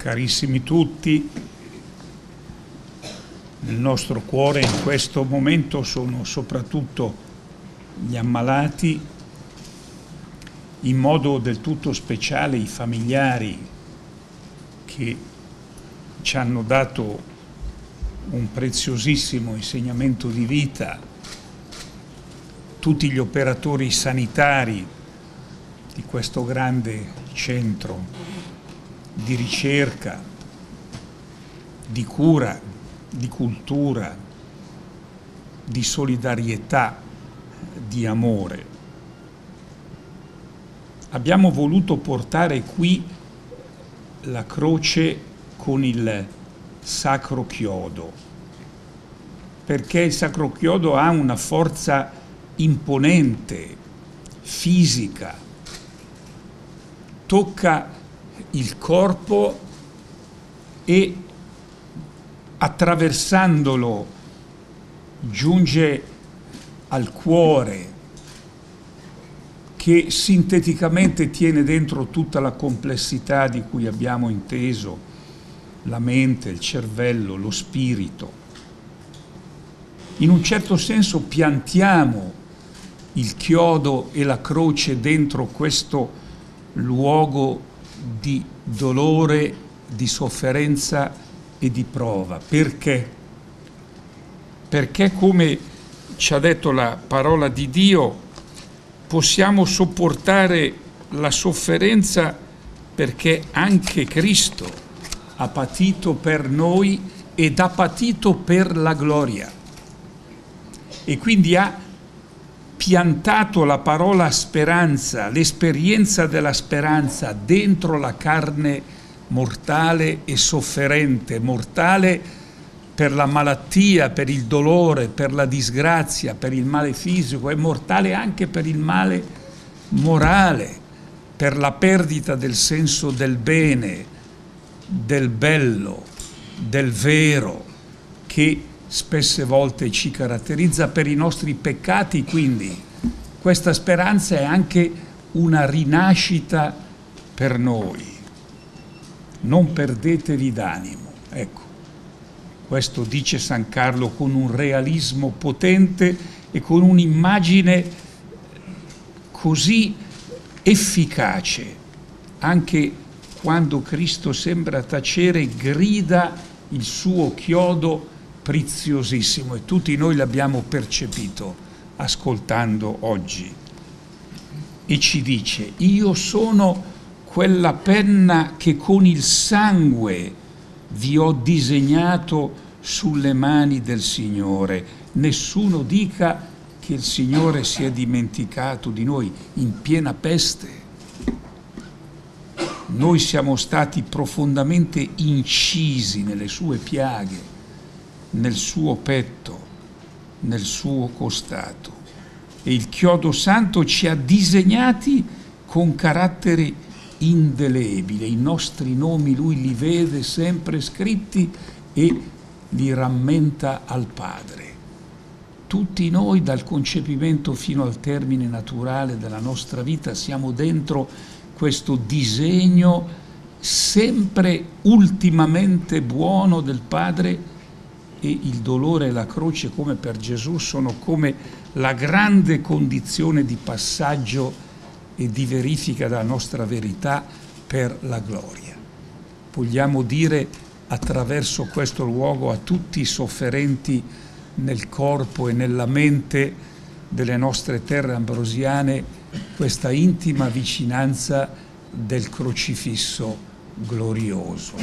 carissimi tutti, nel nostro cuore in questo momento sono soprattutto gli ammalati, in modo del tutto speciale i familiari che ci hanno dato un preziosissimo insegnamento di vita, tutti gli operatori sanitari di questo grande centro di ricerca, di cura, di cultura, di solidarietà, di amore. Abbiamo voluto portare qui la croce con il sacro chiodo, perché il sacro chiodo ha una forza imponente, fisica, tocca il corpo e attraversandolo giunge al cuore che sinteticamente tiene dentro tutta la complessità di cui abbiamo inteso la mente, il cervello, lo spirito. In un certo senso piantiamo il chiodo e la croce dentro questo luogo di dolore, di sofferenza e di prova. Perché? Perché come ci ha detto la parola di Dio, possiamo sopportare la sofferenza perché anche Cristo ha patito per noi ed ha patito per la gloria. E quindi ha piantato la parola speranza, l'esperienza della speranza dentro la carne mortale e sofferente, mortale per la malattia, per il dolore, per la disgrazia, per il male fisico, è mortale anche per il male morale, per la perdita del senso del bene, del bello, del vero, che spesse volte ci caratterizza per i nostri peccati, quindi questa speranza è anche una rinascita per noi. Non perdetevi d'animo. Ecco, questo dice San Carlo con un realismo potente e con un'immagine così efficace, anche quando Cristo sembra tacere, grida il suo chiodo preziosissimo e tutti noi l'abbiamo percepito ascoltando oggi. E ci dice, io sono quella penna che con il sangue vi ho disegnato sulle mani del Signore. Nessuno dica che il Signore si è dimenticato di noi in piena peste. Noi siamo stati profondamente incisi nelle sue piaghe nel suo petto, nel suo costato. E il chiodo santo ci ha disegnati con carattere indelebile. I nostri nomi lui li vede sempre scritti e li rammenta al Padre. Tutti noi dal concepimento fino al termine naturale della nostra vita siamo dentro questo disegno sempre ultimamente buono del Padre e il dolore e la croce come per Gesù sono come la grande condizione di passaggio e di verifica della nostra verità per la gloria. Vogliamo dire attraverso questo luogo a tutti i sofferenti nel corpo e nella mente delle nostre terre ambrosiane questa intima vicinanza del crocifisso glorioso.